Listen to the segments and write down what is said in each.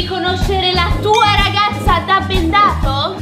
riconoscere la tua ragazza da bendato?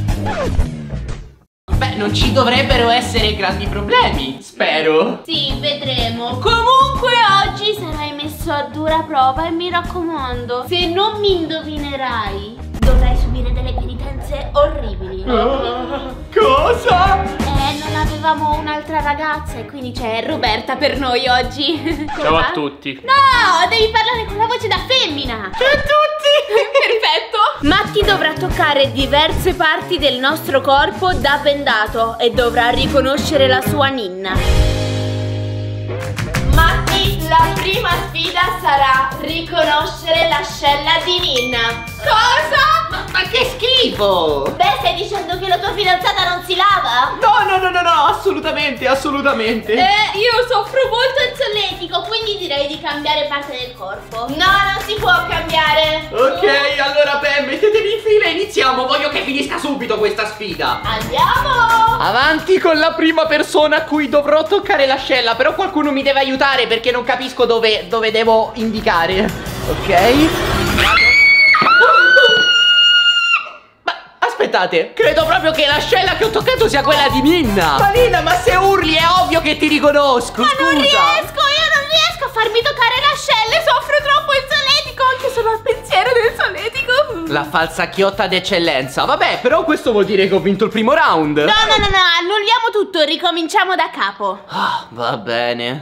Beh, non ci dovrebbero essere grandi problemi, spero. Sì, vedremo. Comunque oggi sarai messo a dura prova e mi raccomando, se non mi indovinerai, dovrai subire delle penitenze orribili. Ah, cosa? Eh, non avevamo un'altra ragazza e quindi c'è Roberta per noi oggi. Ciao a tutti. No, devi parlare con la voce da femmina. Ciao a tutti! Perfetto! Matti dovrà toccare diverse parti del nostro corpo da bendato e dovrà riconoscere la sua ninna. Matti, la prima sfida sarà riconoscere l'ascella di ninna. Cosa? Ma, ma che schifo! Beh, stai dicendo che la tua fidanzata non si lava? No, no, no, no, no, assolutamente, assolutamente. Eh, io soffro molto il solletico, quindi direi di cambiare parte del corpo. No, non si può cambiare. Ok, allora Pam, mettetevi in fila e iniziamo. Voglio che finisca subito questa sfida. Andiamo! Avanti con la prima persona a cui dovrò toccare l'ascella. Però qualcuno mi deve aiutare perché non capisco dove, dove devo indicare. Ok. Aspettate, credo proprio che l'ascella che ho toccato sia quella di Minna. Ma Nina, ma se urli è ovvio che ti riconosco. Ma scusa. non riesco, io non riesco a farmi toccare l'ascella, soffro troppo il solletico, anche solo al pensiero del solletico. La falsa chiotta d'eccellenza. Vabbè, però questo vuol dire che ho vinto il primo round. No, no, no, no, annulliamo tutto, ricominciamo da capo. Ah, va bene.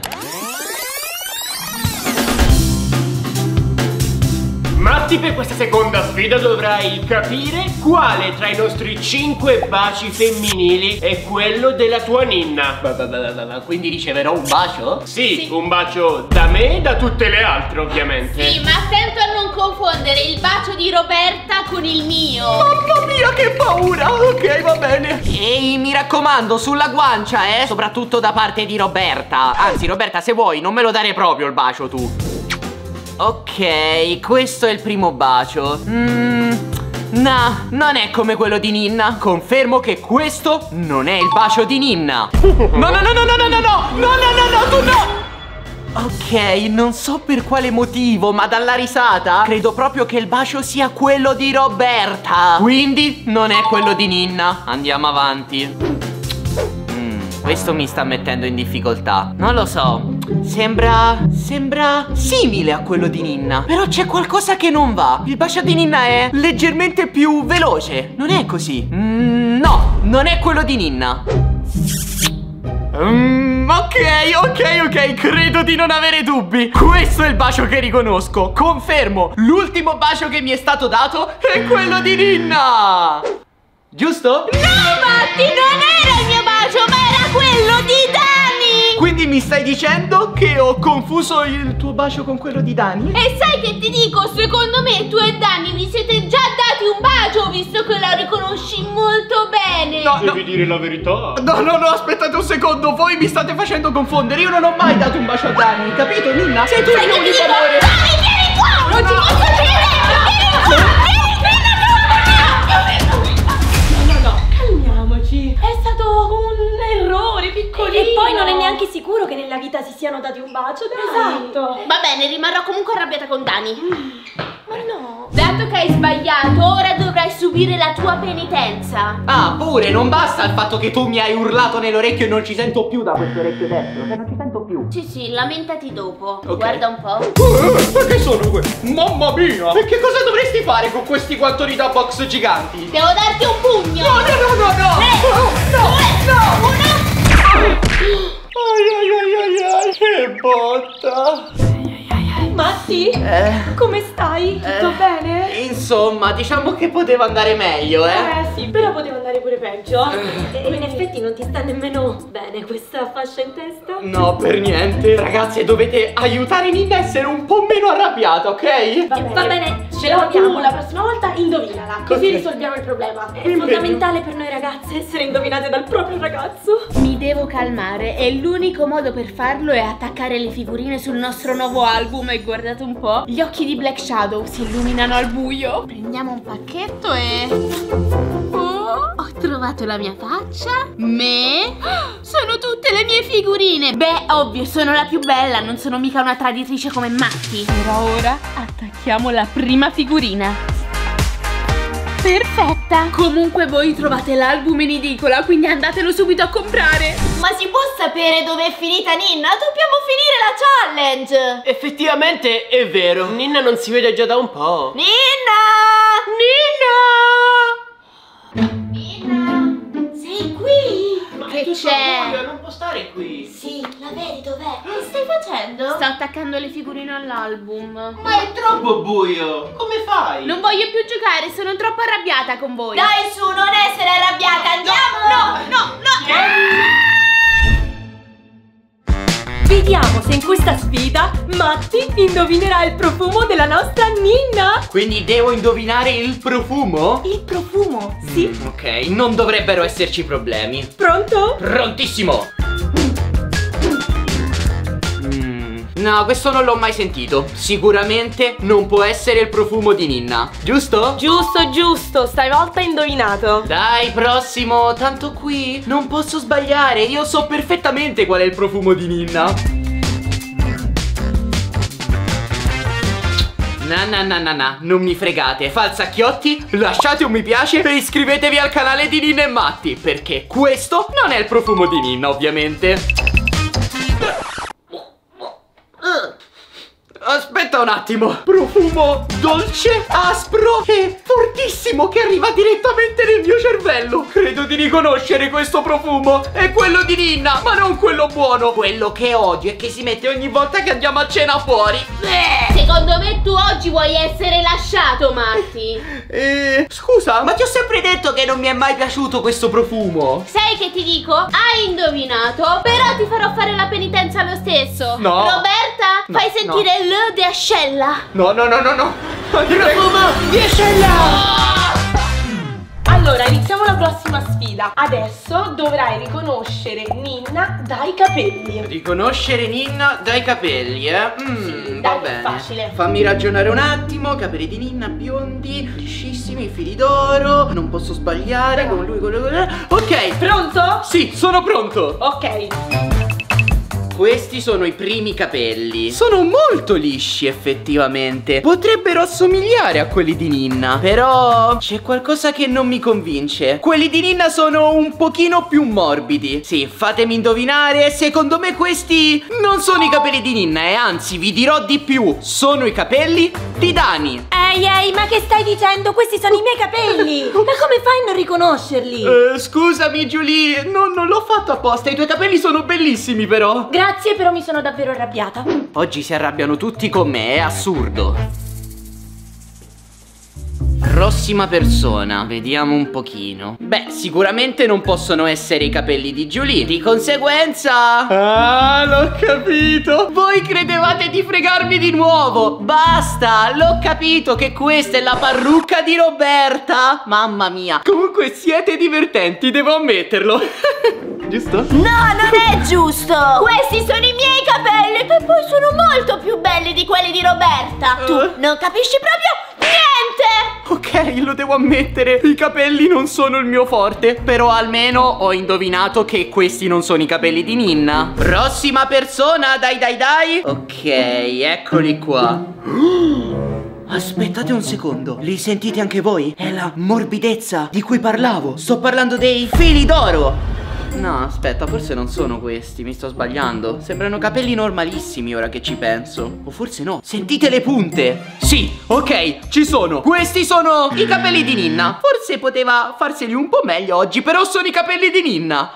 Matti, per questa seconda sfida dovrai capire quale tra i nostri cinque baci femminili è quello della tua ninna. Quindi riceverò un bacio? Sì, Sì. un bacio da me e da tutte le altre, ovviamente. Sì, ma attento a non confondere il bacio di Roberta con il mio. Mamma mia, che paura! Ok, va bene. Ehi, mi raccomando, sulla guancia, eh? Soprattutto da parte di Roberta. Anzi, Roberta, se vuoi, non me lo dare proprio il bacio tu. Ok, questo è il primo bacio. Mmm. No, non è come quello di Ninna. Confermo che questo non è il bacio di Ninna. No, no, no, no, no, no, no, no, no, no, no, no, tu no! Ok, non so per quale motivo, ma dalla risata credo proprio che il bacio sia quello di Roberta. Quindi non è quello di Ninna. Andiamo avanti. Mm, questo mi sta mettendo in difficoltà. Non lo so. Sembra. sembra simile a quello di Ninna. Però c'è qualcosa che non va. Il bacio di Ninna è leggermente più veloce. Non è così. Mm, no, non è quello di Ninna. Mm, ok, ok, ok, credo di non avere dubbi. Questo è il bacio che riconosco. Confermo, l'ultimo bacio che mi è stato dato è quello di Ninna. Giusto? No, Matti, non era il mio bacio, ma era quello di! Quindi mi stai dicendo che ho confuso il tuo bacio con quello di Dani? E sai che ti dico, secondo me tu e Dani vi siete già dati un bacio, visto che la riconosci molto bene. No, no. Devi dire la verità. No, no, no, aspettate un secondo, voi mi state facendo confondere. Io non ho mai dato un bacio a Dani, capito, Ninna? Sei tu Sai il che mio unico amore. Dani, vieni qua! Non No, ti posso credere! Vieni qua! Non è neanche sicuro che nella vita si siano dati un bacio, dai. Esatto. Va bene, rimarrò comunque arrabbiata con Dani. Ma no. Dato che hai sbagliato, ora dovrai subire la tua penitenza. Ah, pure, non basta il fatto che tu mi hai urlato nell'orecchio e non ci sento più da questo orecchio destro. Che non ci sento più. Sì, sì, lamentati dopo. Ok. Guarda un po'. Eh, ma che sono questi? Mamma mia! E che cosa dovresti fare con questi guantoni da box giganti? Devo darti un pugno. No, no, no, no, no! Botta! Matti, Eh, come stai? Tutto Eh. bene? insomma, diciamo che poteva andare meglio, eh? Eh sì, però poteva andare pure peggio. E in effetti non ti sta nemmeno bene questa fascia in testa? No, per niente. Ragazze, dovete aiutare Ninda a essere un po' meno arrabbiata, ok? Va bene, Va bene, ce la proviamo. la prossima volta indovinala, così Ok. risolviamo il problema. È fondamentale per noi ragazze essere indovinate dal proprio ragazzo. Mi devo calmare e l'unico modo per farlo è attaccare le figurine sul nostro nuovo album e guardate un po', gli occhi di Black Shadow si illuminano al buio. Prendiamo un pacchetto e... Oh, ho trovato la mia faccia, me, sono tutte le mie figurine. Beh, ovvio, sono la più bella, non sono mica una traditrice come Matti. Però ora attacchiamo la prima figurina. perfetta. Comunque voi trovate l'album in edicola, quindi andatelo subito a comprare. Ma si può sapere dove è finita Ninna? Dobbiamo finire la challenge! Effettivamente è vero, Ninna non si vede già da un po'. Ninna! Ninna! C'è? buio, Non può stare qui. Sì, la vedi dov'è? Che stai facendo? Sto attaccando le figurine all'album. Ma è troppo buio. Come fai? Non voglio più giocare, sono troppo arrabbiata con voi. Dai su, non essere arrabbiata, andiamo! No, no, no! Vediamo se in questa sfida Matti indovinerà il profumo della nostra Ninna. Quindi devo indovinare il profumo? Il profumo, sì. Mm, ok, non dovrebbero esserci problemi. Pronto? Prontissimo! No, questo non l'ho mai sentito. Sicuramente non può essere il profumo di Ninna, giusto? Giusto, giusto, stavolta hai indovinato. Dai, prossimo, tanto qui non posso sbagliare. Io so perfettamente qual è il profumo di Ninna. Na na na na na, non mi fregate. Falsacchiotti, lasciate un mi piace e iscrivetevi al canale di Ninna e Matti, perché questo non è il profumo di Ninna, ovviamente. Aspetta un attimo Profumo dolce, aspro e fortissimo Che arriva direttamente nel mio cervello Credo di riconoscere questo profumo È quello di Ninna, ma non quello buono Quello che odio e che si mette ogni volta che andiamo a cena fuori Secondo me tu oggi vuoi essere lasciato, Matti. Eh, scusa, ma ti ho sempre detto che non mi è mai piaciuto questo profumo Sai che ti dico? Hai indovinato, però ti farò fare la penitenza lo stesso. No. Roberta, No, fai sentire l di ascella. No, no, no, no, no Profumo di Allora, iniziamo la prossima sfida. Adesso dovrai riconoscere Ninna dai capelli. Riconoscere Ninna dai capelli, eh? Mm, va dai, è bene. facile. Fammi ragionare un attimo. Capelli di Ninna biondi, liscissimi, fili d'oro. Non posso sbagliare con lui, con lui, con lui. Ok, Pronto? sì, sono pronto. Ok. Questi sono i primi capelli. Sono molto lisci, effettivamente. Potrebbero assomigliare a quelli di Ninna. Però c'è qualcosa che non mi convince. Quelli di Ninna sono un pochino più morbidi. Sì, fatemi indovinare. Secondo me questi non sono i capelli di Ninna, e anzi, vi dirò di più. Sono i capelli di Dani. Ehi, ehi, ma che stai dicendo? Questi sono i miei capelli. ma come fai a non riconoscerli? Eh, scusami, Giulie, no, non l'ho fatto apposta. I tuoi capelli sono bellissimi, però. Grazie, però mi sono davvero arrabbiata. Oggi si arrabbiano tutti con me, è assurdo. Prossima persona, vediamo un pochino. Beh, sicuramente non possono essere i capelli di Giulie. Di conseguenza. Ah, l'ho capito. Voi credevate di fregarmi di nuovo. Basta, l'ho capito che questa è la parrucca di Roberta. Mamma mia. Comunque siete divertenti, devo ammetterlo. Giusto? No, non è giusto! Questi sono i miei capelli e poi sono molto più belli di quelli di Roberta! Tu Eh. non capisci proprio niente! Ok, lo devo ammettere, i capelli non sono il mio forte, però almeno ho indovinato che questi non sono i capelli di Ninna. Prossima persona, dai dai dai. Ok, eccoli qua. Aspettate un secondo, li sentite anche voi? È la morbidezza di cui parlavo. Sto parlando dei fili d'oro. No, aspetta, forse non sono questi, mi sto sbagliando. Sembrano capelli normalissimi ora che ci penso. O forse no. Sentite le punte? Sì, ok, ci sono. Questi sono i capelli di Ninna. Forse poteva farseli un po' meglio oggi, però sono i capelli di Ninna.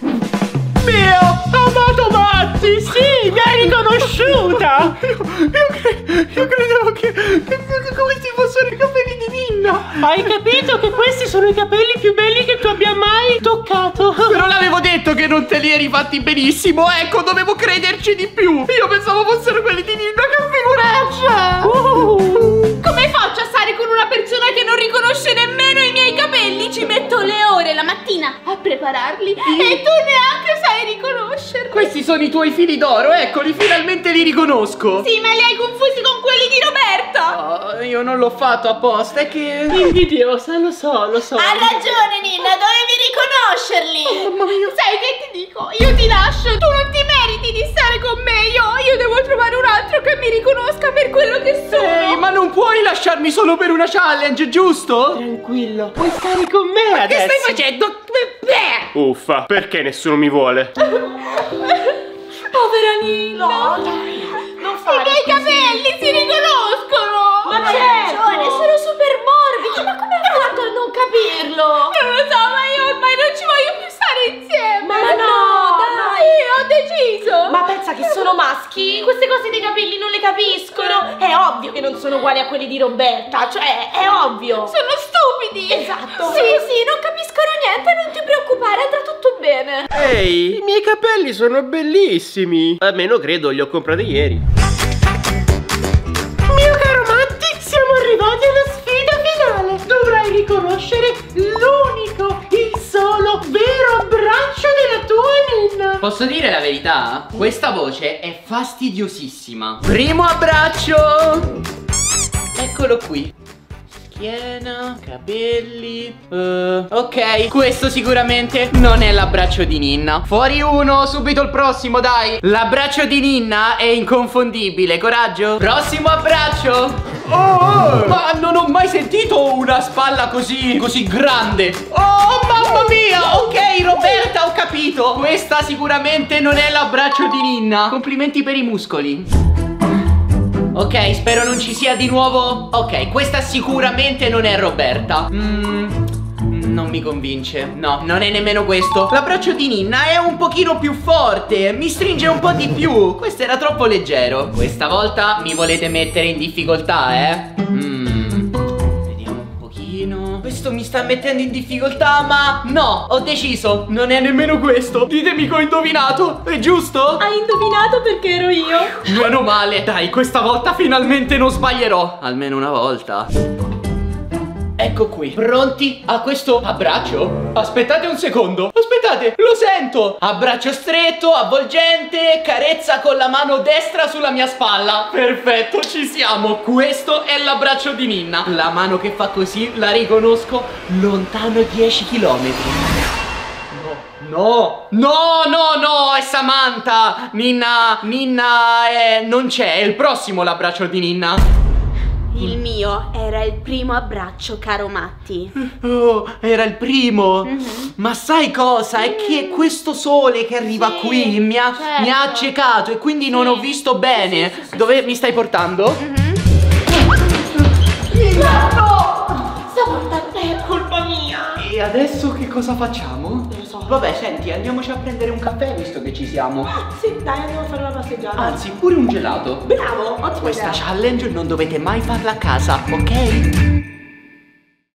Mio amato Matti, sì, mi hai riconosciuta. Io, cre- io credevo che, che, che questi fossero i capelli di Ninna. Hai capito che questi sono i capelli più belli che tu abbia mai toccato? Però l'avevo detto che non te li eri fatti benissimo, ecco, dovevo crederci di più. Io pensavo fossero quelli di Ninna, che figuraccia! Uh. Come faccio a stare con una persona che non riconosce Ci metto le ore la mattina a prepararli e tu neanche sai riconoscerli. Questi sono i tuoi fili d'oro, eccoli, finalmente li riconosco. Sì, ma li hai confusi con quelli di Roberta. Oh, io non l'ho fatto apposta, è che... Invidiosa, lo so, lo so. Ha ragione Ninna, dovevi riconoscerli! Mamma mia. Sai che ti dico? Io ti lascio, tu non ti meriti di stare con me. Io, io devo trovare un altro che mi riconosca per quello che sono. Ehi, ma non puoi lasciarmi solo per una challenge, giusto? Tranquillo, puoi stare con me Che adesso. stai facendo? Beh! Uffa, perché nessuno mi vuole? Povera Nina! No, cose dei capelli non le capiscono. È ovvio che non sono uguali a quelli di Roberta, cioè è ovvio. Sono stupidi! Esatto. Sì, sì, non capiscono niente, non ti preoccupare, andrà tutto bene. Ehi, i miei capelli sono bellissimi. Almeno credo, li ho comprati ieri. Posso dire la verità? Questa voce è fastidiosissima. Primo abbraccio! Eccolo qui. Schiena, capelli. eh, ok, questo sicuramente non è l'abbraccio di Ninna. Fuori uno, subito il prossimo, dai. L'abbraccio di Ninna è inconfondibile. Coraggio. Prossimo abbraccio. Oh, ma non ho mai sentito una spalla così, così grande. Oh, mamma mia. Ok, Roberta, ho capito. Questa sicuramente non è l'abbraccio di Ninna. Complimenti per i muscoli. Ok, spero non ci sia di nuovo. Ok, questa sicuramente non è Roberta. Mm, non mi convince. No, non è nemmeno questo. L'abbraccio di Ninna è un pochino più forte. Mi stringe un po' di più. Questo era troppo leggero. Questa volta mi volete mettere in difficoltà, eh? Mm. Vediamo un pochino. Questo mi sta mettendo in difficoltà, ma no, ho deciso. Non è nemmeno questo. Ditemi che ho indovinato. È giusto? Hai indovinato perché ero io? Meno male, dai, questa volta finalmente non sbaglierò. Almeno una volta. Ecco qui, pronti a questo abbraccio? Aspettate un secondo, aspettate, lo sento! Abbraccio stretto, avvolgente, carezza con la mano destra sulla mia spalla. Perfetto, ci siamo. Questo è l'abbraccio di Ninna. La mano che fa così la riconosco lontano 10 km. No, no, no, no, è Samantha Ninna, Ninna è... non c'è, è il prossimo l'abbraccio di Ninna Il mio era il primo abbraccio, caro Matti. Oh, era il primo Ma sai cosa? È che questo sole che arriva Sì, qui mi ha, certo. mi ha accecato E quindi non ho visto bene sì, sì, Dove mi stai portando? Stavolta è colpa mia. E adesso che cosa facciamo? Vabbè, senti, andiamoci a prendere un caffè visto che ci siamo Sì, dai, andiamo a fare una passeggiata. Anzi, pure un gelato Bravo, ottima Questa idea. challenge non dovete mai farla a casa, ok?